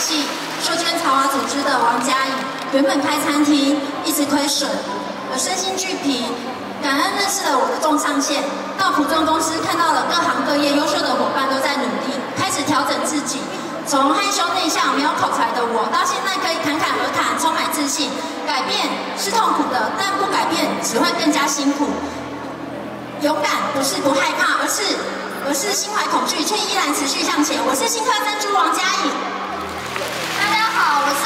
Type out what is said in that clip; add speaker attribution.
Speaker 1: 系受捐才华组织的王佳颖，原本开餐厅一直亏损，我身心俱疲，感恩认识了我的众上线，到服装公司看到了各行各业优秀的伙伴都在努力，开始调整自己，从害羞内向没有口才的我，到现在可以侃侃而谈，充满自信。改变是痛苦的，但不改变只会更加辛苦。勇敢不是不害怕，而是而是心怀恐惧却依然持续向前。我是新科珍珠王嘉颖。